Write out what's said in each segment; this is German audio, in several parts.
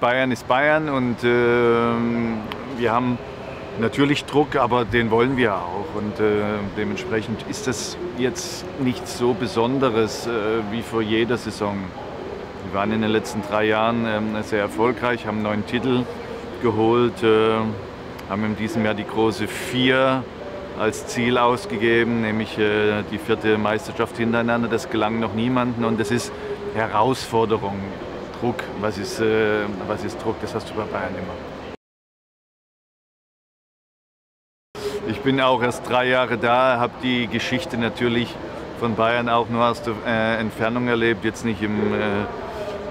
Bayern ist Bayern und äh, wir haben natürlich Druck, aber den wollen wir auch. Und äh, dementsprechend ist das jetzt nichts so Besonderes äh, wie vor jeder Saison. Wir waren in den letzten drei Jahren ähm, sehr erfolgreich, haben einen neuen Titel geholt, äh, haben in diesem Jahr die große Vier als Ziel ausgegeben, nämlich äh, die vierte Meisterschaft hintereinander. Das gelang noch niemandem und das ist Herausforderung, Druck. Was ist, äh, was ist Druck? Das hast du bei Bayern immer. Ich bin auch erst drei Jahre da, habe die Geschichte natürlich von Bayern auch nur aus der äh, Entfernung erlebt, jetzt nicht im, äh,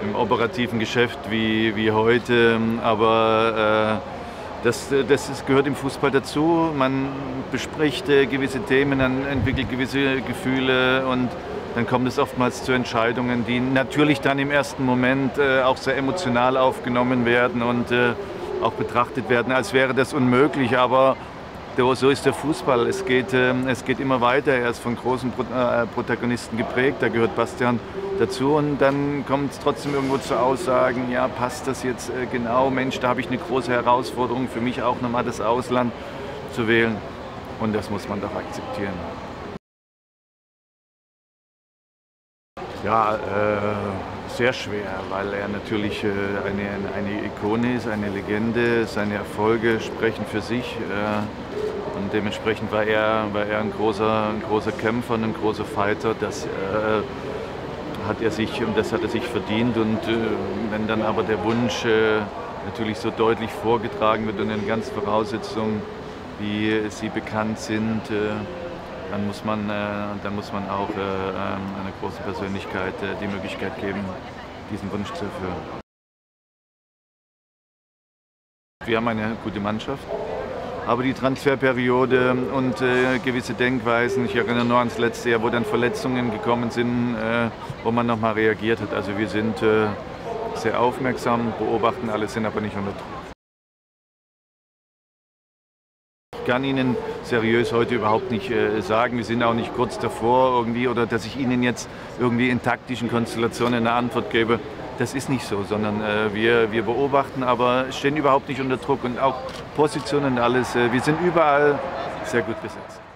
im operativen Geschäft wie, wie heute, aber äh, das, das ist, gehört im Fußball dazu. Man bespricht äh, gewisse Themen, entwickelt gewisse Gefühle und dann kommt es oftmals zu Entscheidungen, die natürlich dann im ersten Moment äh, auch sehr emotional aufgenommen werden und äh, auch betrachtet werden, als wäre das unmöglich. Aber so ist der Fußball. Es geht, ähm, es geht immer weiter. Er ist von großen äh, Protagonisten geprägt. Da gehört Bastian dazu. Und dann kommt es trotzdem irgendwo zu Aussagen, ja, passt das jetzt äh, genau? Mensch, da habe ich eine große Herausforderung für mich auch nochmal das Ausland zu wählen. Und das muss man doch akzeptieren. Ja, äh, sehr schwer, weil er natürlich äh, eine, eine Ikone ist, eine Legende. Seine Erfolge sprechen für sich. Äh, und dementsprechend war er, war er ein, großer, ein großer Kämpfer, ein großer Fighter. Das äh, hat er sich, das hat er sich verdient. Und äh, wenn dann aber der Wunsch äh, natürlich so deutlich vorgetragen wird und in ganz Voraussetzungen, wie sie bekannt sind, dann muss man, äh, dann muss man auch äh, ähm, einer großen Persönlichkeit äh, die Möglichkeit geben, diesen Wunsch zu erfüllen. Wir haben eine gute Mannschaft, aber die Transferperiode und äh, gewisse Denkweisen, ich erinnere nur ans letzte Jahr, wo dann Verletzungen gekommen sind, äh, wo man nochmal reagiert hat. Also wir sind äh, sehr aufmerksam, beobachten alles, sind aber nicht unter Druck. Kann Ihnen seriös heute überhaupt nicht äh, sagen. Wir sind auch nicht kurz davor irgendwie oder dass ich Ihnen jetzt irgendwie in taktischen Konstellationen eine Antwort gebe. Das ist nicht so, sondern äh, wir, wir beobachten, aber stehen überhaupt nicht unter Druck und auch Positionen und alles. Äh, wir sind überall sehr gut besetzt.